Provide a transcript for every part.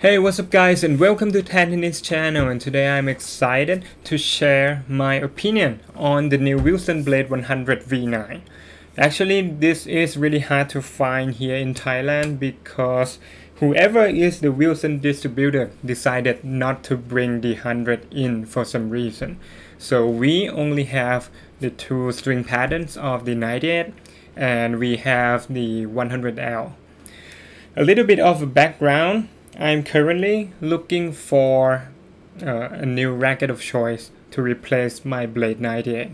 Hey what's up guys and welcome to Tan Tennis channel and today I'm excited to share my opinion on the new Wilson Blade 100 V9. Actually this is really hard to find here in Thailand because whoever is the Wilson distributor decided not to bring the 100 in for some reason. So we only have the two string patterns of the 98 and we have the 100L. A little bit of a background I'm currently looking for uh, a new racket of choice to replace my Blade 98.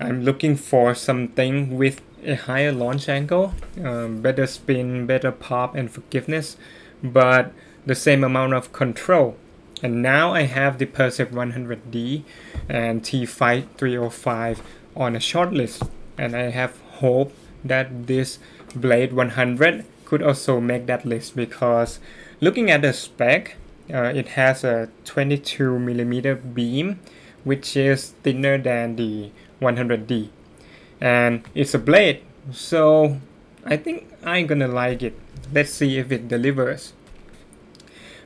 I'm looking for something with a higher launch angle, um, better spin, better pop and forgiveness, but the same amount of control. And now I have the Percept 100D and T-Fight 305 on a shortlist and I have hope that this Blade 100 could also make that list because looking at the spec, uh, it has a 22 millimeter beam, which is thinner than the 100D, and it's a blade, so I think I'm gonna like it. Let's see if it delivers.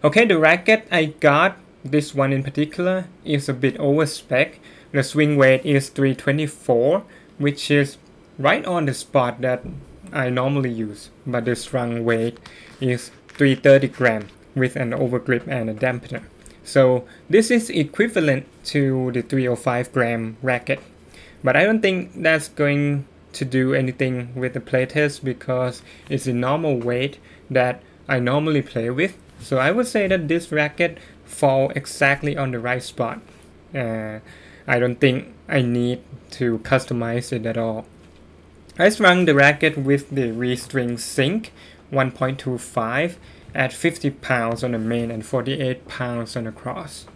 Okay, the racket I got, this one in particular, is a bit over spec. The swing weight is 324, which is right on the spot that I normally use, but the strung weight is 330 gram with an overgrip and a dampener. So this is equivalent to the 305 gram racket, but I don't think that's going to do anything with the playtest because it's the normal weight that I normally play with. So I would say that this racket fall exactly on the right spot. Uh, I don't think I need to customize it at all. I strung the racket with the ReString Sync 1.25 at 50 pounds on the main and 48 pounds on the cross.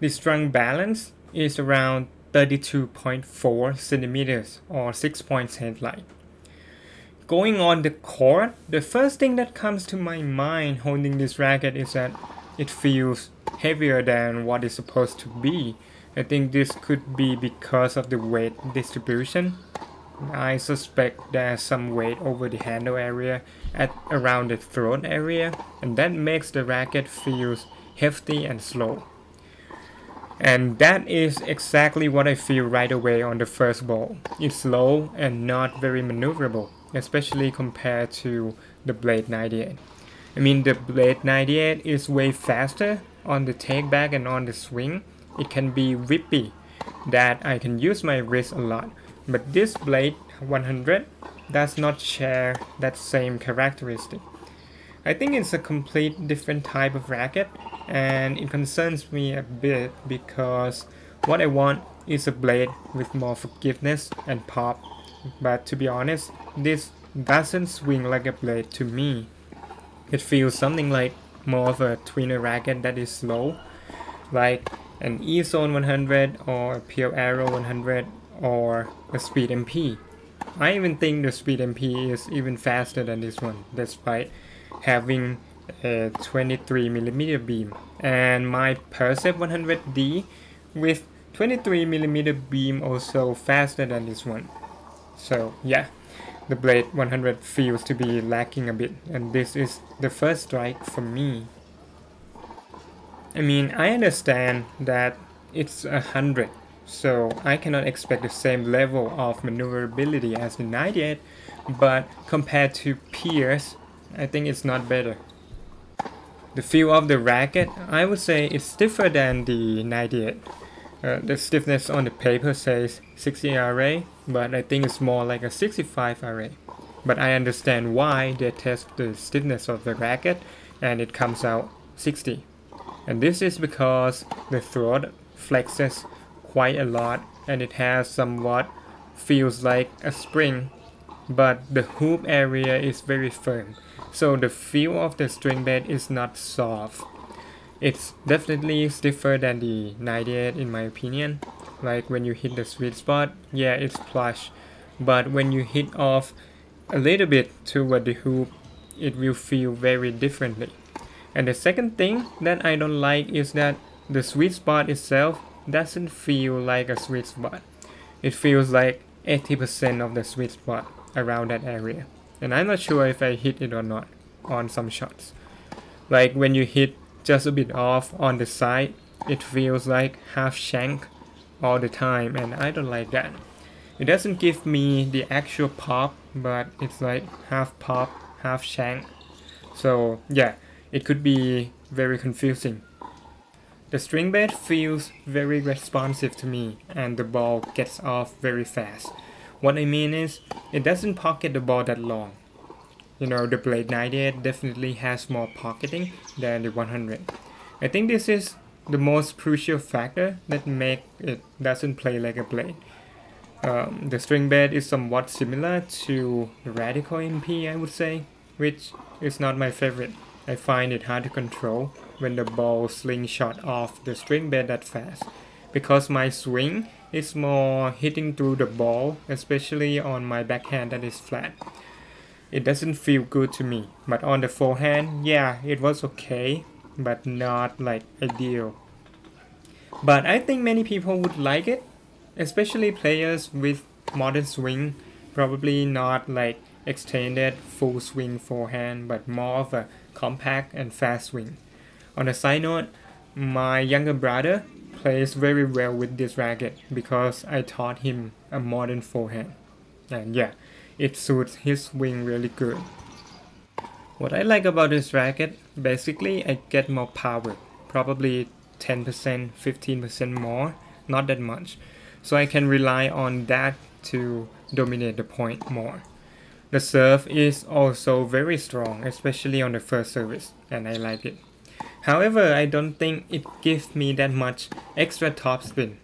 The strung balance is around 32.4 centimeters or 6 points headlight. Going on the court, the first thing that comes to my mind holding this racket is that it feels heavier than what it's supposed to be. I think this could be because of the weight distribution I suspect there's some weight over the handle area at around the throat area and that makes the racket feels hefty and slow. And that is exactly what I feel right away on the first ball. It's slow and not very maneuverable, especially compared to the Blade 98. I mean the Blade 98 is way faster on the take back and on the swing. It can be whippy that I can use my wrist a lot but this blade 100 does not share that same characteristic. I think it's a complete different type of racket and it concerns me a bit because what I want is a blade with more forgiveness and pop but to be honest this doesn't swing like a blade to me. It feels something like more of a twinner racket that is slow like an E-Zone 100 or a Pure Aero 100 or a Speed MP. I even think the Speed MP is even faster than this one despite having a 23mm beam and my Percept 100D with 23mm beam also faster than this one. So yeah, the Blade 100 feels to be lacking a bit and this is the first strike for me. I mean, I understand that it's a hundred so I cannot expect the same level of maneuverability as the 98, but compared to peers, I think it's not better. The feel of the racket, I would say it's stiffer than the 98. Uh, the stiffness on the paper says 60 RA, but I think it's more like a 65 RA. But I understand why they test the stiffness of the racket and it comes out 60. And this is because the throat flexes quite a lot and it has somewhat feels like a spring but the hoop area is very firm. So the feel of the string bed is not soft. It's definitely stiffer than the 98 in my opinion. Like when you hit the sweet spot yeah it's plush. But when you hit off a little bit toward the hoop it will feel very differently and the second thing that I don't like is that the sweet spot itself doesn't feel like a sweet spot. It feels like 80% of the sweet spot around that area. And I'm not sure if I hit it or not on some shots. Like when you hit just a bit off on the side. It feels like half shank all the time and I don't like that. It doesn't give me the actual pop, but it's like half pop, half shank. So yeah, it could be very confusing. The string bed feels very responsive to me and the ball gets off very fast. What I mean is, it doesn't pocket the ball that long. You know, the Blade 98 definitely has more pocketing than the 100. I think this is the most crucial factor that make it doesn't play like a blade. Um, the string bed is somewhat similar to the Radical MP I would say, which is not my favorite. I find it hard to control when the ball slingshot off the string bed that fast because my swing is more hitting through the ball especially on my backhand that is flat. It doesn't feel good to me but on the forehand yeah it was okay but not like ideal. But I think many people would like it especially players with modern swing probably not like extended full swing forehand but more of a compact and fast swing. On a side note, my younger brother plays very well with this racket because I taught him a modern forehand. And yeah, it suits his swing really good. What I like about this racket, basically I get more power, probably 10%, 15% more, not that much. So I can rely on that to dominate the point more. The serve is also very strong, especially on the first service, and I like it. However, I don't think it gives me that much extra top spin.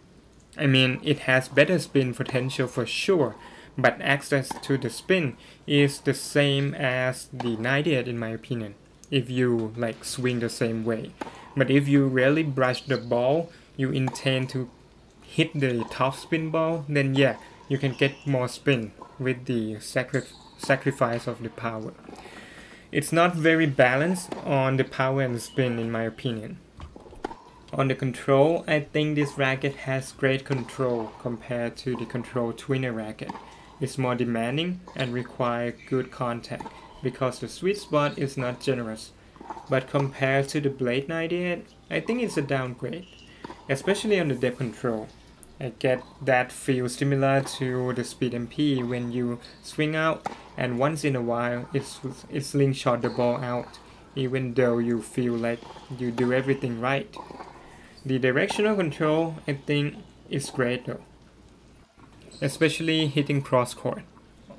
I mean, it has better spin potential for sure, but access to the spin is the same as the 98 in my opinion, if you like swing the same way. But if you really brush the ball, you intend to hit the top spin ball, then yeah, you can get more spin with the sacrifice sacrifice of the power. It's not very balanced on the power and spin in my opinion. On the control, I think this racket has great control compared to the control twinner racket. It's more demanding and require good contact because the sweet spot is not generous. But compared to the Blade 98, I think it's a downgrade, especially on the depth control. I get that feel similar to the Speed MP when you swing out and once in a while it's, it slingshot the ball out even though you feel like you do everything right. The directional control I think is great though, especially hitting cross court.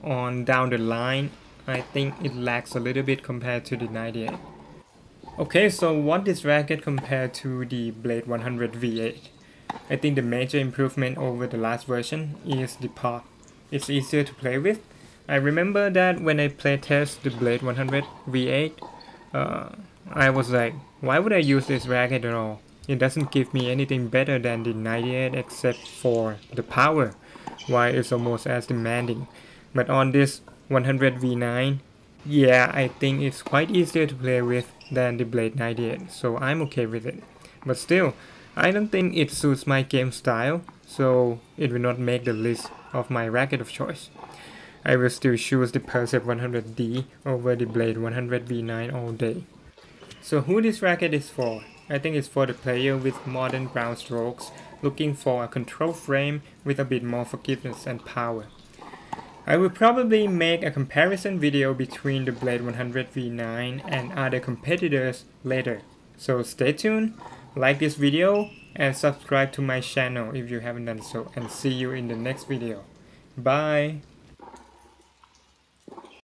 On down the line I think it lacks a little bit compared to the 98. Okay, so what is racket compared to the Blade 100 V8? I think the major improvement over the last version is the pop. It's easier to play with. I remember that when I play test the Blade 100 V8, uh, I was like, why would I use this racket at all? It doesn't give me anything better than the 98 except for the power, why it's almost as demanding. But on this 100 V9, yeah, I think it's quite easier to play with than the Blade 98, so I'm okay with it. But still, I don't think it suits my game style, so it will not make the list of my racket of choice. I will still choose the Percept 100D over the Blade 100V9 all day. So who this racket is for? I think it's for the player with modern ground strokes looking for a control frame with a bit more forgiveness and power. I will probably make a comparison video between the Blade 100 V9 and other competitors later, so stay tuned like this video and subscribe to my channel if you haven't done so and see you in the next video. Bye!